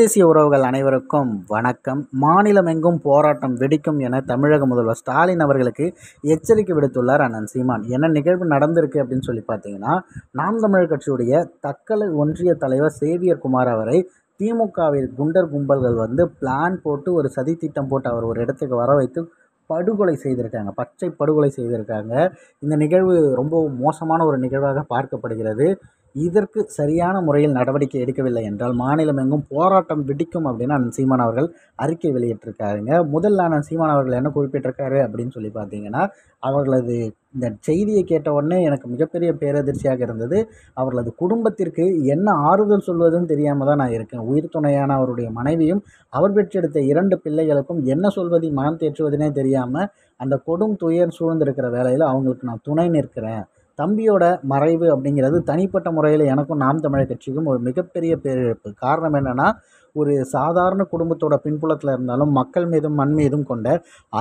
தேசிய உறவுகள் அனைவருக்கும் வணக்கம். மாநிலமெங்கும் போராட்டம் வெடிக்கும் என தமிழக முதல்வர் ஸ்டாலின் அவர்களுக்கு எச்சரிக்கை விடுத்துள்ளார் அண்ணன் சீமான். என்ன நிகழ்வு நடந்திருக்கு அப்படின்னு சொல்லி பார்த்தீங்கன்னா நாம் தமிழர் கட்சியுடைய தக்கலை ஒன்றிய தலைவர் சேவியர் குமார் அவரை திமுகவில் குண்டர் கும்பல்கள் வந்து பிளான் போட்டு ஒரு சதி திட்டம் போட்டு அவர் ஒரு இடத்துக்கு வர வைத்து படுகொலை செய்திருக்காங்க. பச்சை படுகொலை செய்திருக்காங்க. இந்த நிகழ்வு ரொம்ப மோசமான ஒரு நிகழ்வாக பார்க்கப்படுகிறது. இதற்கு சரியான முறையில் நடவடிக்கை எடுக்கவில்லை என்றால் மாநிலம் எங்கும் போராட்டம் வெடிக்கும் அப்படின்னு அண்ணன் சீமான் அவர்கள் அறிக்கை வெளியிட்டிருக்காருங்க. முதல்ல அண்ணன் சீமான் அவர்கள் என்ன குறிப்பிட்டிருக்காரு அப்படின்னு சொல்லி பார்த்தீங்கன்னா அவர்களது இந்த செய்தியை கேட்ட உடனே எனக்கு மிகப்பெரிய பேரதிர்ச்சியாக இருந்தது. அவர்களது குடும்பத்திற்கு என்ன ஆறுதல் சொல்வதுன்னு தெரியாமல் தான் நான் இருக்கேன். உயிர் துணையான அவருடைய மனைவியும் அவர் பெற்றெடுத்த இரண்டு பிள்ளைகளுக்கும் என்ன சொல்வதை மனம் தேற்றுவதுனே தெரியாமல் அந்த கொடும் துயர் சூழ்ந்திருக்கிற வேலையில் அவங்களுக்கு நான் துணை நிற்கிறேன். தம்பியோட மறைவு அப்படிங்கிறது தனிப்பட்ட முறையில் எனக்கும் நாம் தமிழர் கட்சிக்கும் ஒரு மிகப்பெரிய பேரிழப்பு. காரணம் என்னென்னா ஒரு சாதாரண குடும்பத்தோட பின்புலத்தில் இருந்தாலும் மக்கள் மீதும் மண் மீதும் கொண்ட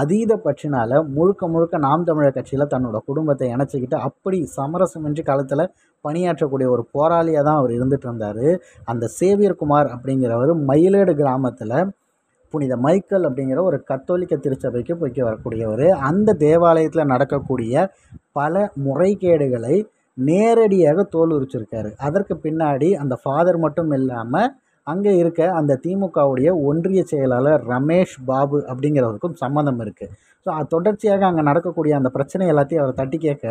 அதீத பற்றினால் முழுக்க முழுக்க நாம் தமிழர் கட்சியில் தன்னோட குடும்பத்தை இணைச்சிக்கிட்டு அப்படி சமரசமின்றி காலத்தில் பணியாற்றக்கூடிய ஒரு போராளியாக தான் அவர் இருந்துட்டு இருந்தார். அந்த சேவியர் குமார் அப்படிங்கிறவர் மயிலேடு கிராமத்தில் புனித மைக்கேல் அப்படிங்கிற ஒரு கத்தோலிக்க திருச்சபைக்கு போய்க்கு வரக்கூடியவர். அந்த தேவாலயத்தில் நடக்கக்கூடிய பல முறைகேடுகளை நேரடியாக தோல் உரிச்சிருக்காரு அதற்கு பின்னாடி அந்த ஃபாதர் மட்டும் இல்லாமல் அங்கே இருக்க அந்த திமுகவுடைய ஒன்றிய செயலாளர் ரமேஷ் பாபு அப்படிங்கிறவருக்கும் சம்மந்தம் இருக்குது ஸோ அது தொடர்ச்சியாக அங்கே நடக்கக்கூடிய அந்த பிரச்சனை எல்லாத்தையும் அவர் தட்டி கேட்க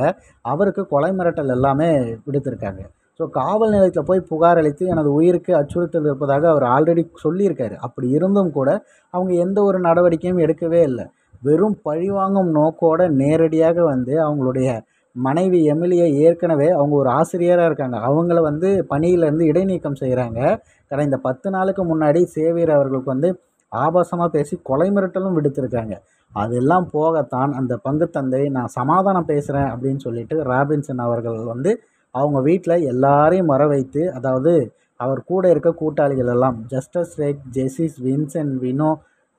அவருக்கு கொலை மிரட்டல் எல்லாமே விடுத்திருக்காங்க. ஸோ காவல் நிலையத்தில் போய் புகார் அளித்து எனது உயிருக்கு அச்சுறுத்தல் இருப்பதாக அவர் ஆல்ரெடி சொல்லியிருக்காரு. அப்படி இருந்தும் கூட அவங்க எந்த ஒரு நடவடிக்கையும் எடுக்கவே இல்லை. வெறும் பழிவாங்கும் நோக்கோட நேரடியாக வந்து அவங்களுடைய மனைவி எமிலியை ஏற்கனவே அவங்க ஒரு ஆசிரியராக இருக்காங்க. அவங்கள வந்து பணியிலேருந்து இடைநீக்கம் செய்கிறாங்க கடந்த பத்து நாளுக்கு முன்னாடி சேவியர் அவர்களுக்கு வந்து ஆபாசமாக பேசி கொலை மிரட்டலும் விடுத்திருக்காங்க. அதெல்லாம் போகத்தான் அந்த பங்கு தந்தை நான் சமாதானம் பேசுகிறேன் அப்படின்னு சொல்லிட்டு ராபின்சன் அவர்கள் வந்து அவங்க வீட்டில் எல்லாரையும் வர வைத்து அதாவது அவர் கூட இருக்க கூட்டாளிகள் எல்லாம் ஜஸ்டஸ் ரேக் ஜெசிஸ் Vincent Vino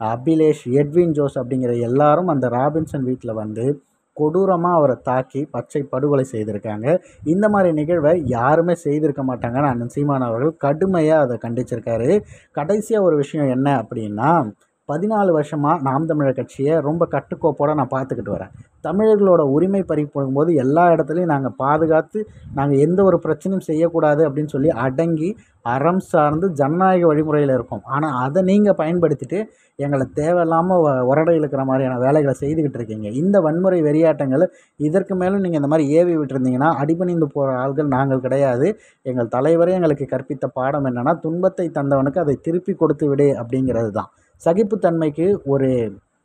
Abhilesh Edwin Jose அப்படிங்கிற எல்லாரும் அந்த ராபின்சன் வீட்டில் வந்து கொடூரமாக அவரை தாக்கி பச்சை படுகொலை செய்திருக்காங்க. இந்த மாதிரி நிகழ்வை யாருமே செய்திருக்க மாட்டாங்கன்னு அண்ணன் சீமான் அவர்கள் கடுமையாக அதை கண்டிச்சிருக்காரு. கடைசியாக ஒரு விஷயம் என்ன அப்படின்னா பதினாலு வருஷமாக நாம் தமிழர் கட்சியை ரொம்ப கட்டுக்கோப்போடு நான் பார்த்துக்கிட்டு வரேன். தமிழர்களோட உரிமை பறிப்போம் போது எல்லா இடத்துலையும் நாங்கள் பாதுகாத்து நாங்கள் எந்த ஒரு பிரச்சனையும் செய்யக்கூடாது அப்படின்னு சொல்லி அடங்கி அறம் சார்ந்து ஜனநாயக வழிமுறையில் இருக்கோம். ஆனால் அதை நீங்கள் பயன்படுத்திட்டு எங்களை தேவையில்லாமல் உரடை இழுக்கிற மாதிரியான வேலைகளை செய்துக்கிட்டு இருக்கீங்க. இந்த வன்முறை வெறியாட்டங்கள் இதற்கு மேலும் நீங்கள் இந்த மாதிரி ஏவி விட்டுருந்தீங்கன்னா அடிபணிந்து போகிற ஆள்கள் நாங்கள் கிடையாது. எங்கள் தலைவரே எங்களுக்கு கற்பித்த பாடம் என்னென்னா துன்பத்தை தந்தவனுக்கு அதை திருப்பி கொடுத்து விடு அப்படிங்கிறது தான் சகிப்புத்தன்மைக்கு ஒரு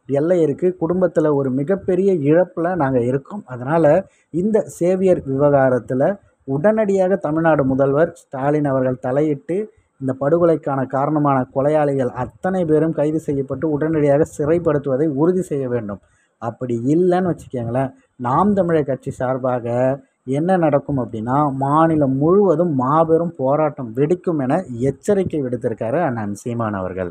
எல்லை இருக்குது குடும்பத்தில் ஒரு மிகப்பெரிய இழப்பில் நாங்கள் இருக்கோம். அதனால் இந்த சேவியர் விவகாரத்தில் உடனடியாக தமிழ்நாடு முதல்வர் ஸ்டாலின் அவர்கள் தலையிட்டு இந்த படுகொலைக்கான காரணமான கொலையாளிகள் அத்தனை பேரும் கைது செய்யப்பட்டு உடனடியாக சிறைப்படுத்துவதை உறுதி செய்ய வேண்டும். அப்படி இல்லைன்னு வச்சுக்கோங்களேன். நாம் தமிழர் கட்சி சார்பாக என்ன நடக்கும் அப்படின்னா மாநிலம் முழுவதும் மாபெரும் போராட்டம் வெடிக்கும் என எச்சரிக்கை விடுத்திருக்காரு அண்ணன் சீமான் அவர்கள்.